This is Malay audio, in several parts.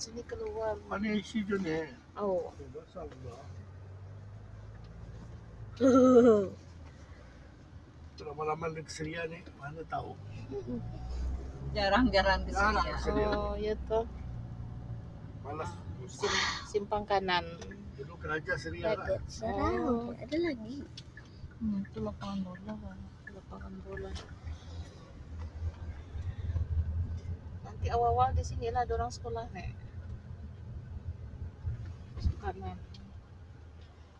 Sini keluar. Mana isi tu ni? Oh. Pula. Lama-lama dia keseria ni, mana tahu. Jarang-jarang ke Jarang sini. ke sini. Oh, ya toh. Malas. Sim, simpang kanan. Dulu kerja seria lah. Oh. Ada lagi. Hmm, itu lapangan bola kan. Lapangan bola. Nanti awal-awal di sini lah orang sekolah nek. Kanan.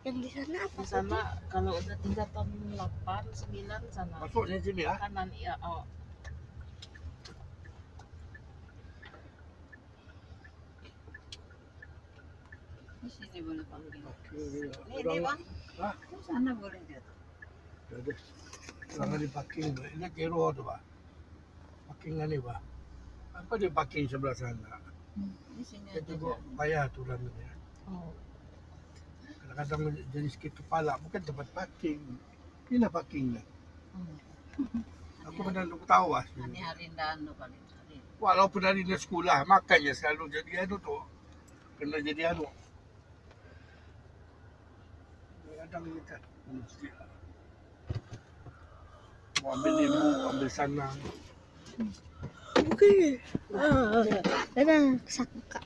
Yang di sana apa? Di sana kalau udah tingkatan 8, 9 sana. Masuknya sini ah. Kanan iya. Oh. Di sini boleh panggil. Ini, ini bang. Di sana boleh dia. Ada. Jangan di parking. Ini kero tu bah. Parking ni bah. Apa dia parking sebelah sana? Hmm, Di sini aja. tengok payah tu dalam ni. Oh. Kadang-kadang jadi sikit kepala. Bukan tempat parking. Inilah parking ni. Hmm. Aku pernah aku tahu lah. Ini hari dano kali. Walaupun hari ni sekolah, makanya selalu jadi anu tu. Kena jadi anu. Kadang kita mesti Mau ambil ni, mau ambil sana. Bukan. Ah, ada sangka.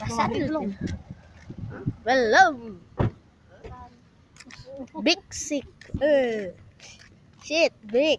Rasa belum. Belum. Big sick. Eh. Shit, big.